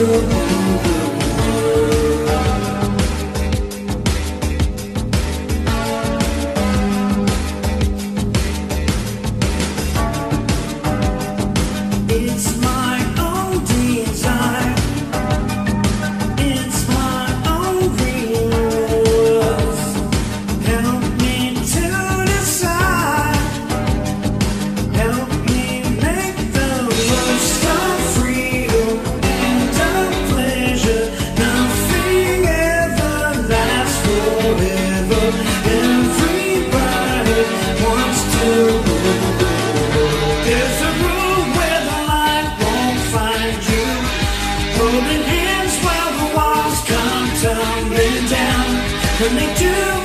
you. When they do